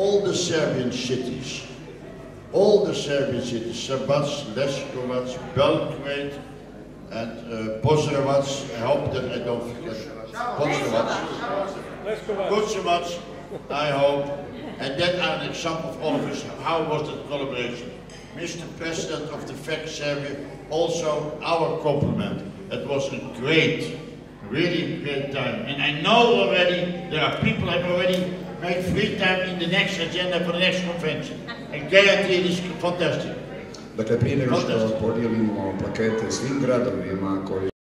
all the Serbian cities, all the Serbian cities, Sabac, Leskovac, Belgrade, and uh, I hope that I don't forget. Požarevac. Požarevac, I hope. And that are an example of all of us. How was the collaboration? Mr. President of the FECC Serbia, also our compliment. It was a great, really great time. And I know already there are people have already made free time in the next agenda for the next convention. I guarantee it is fantastic. Dakle, prije nego što podijelimo plakete svim gradovima koji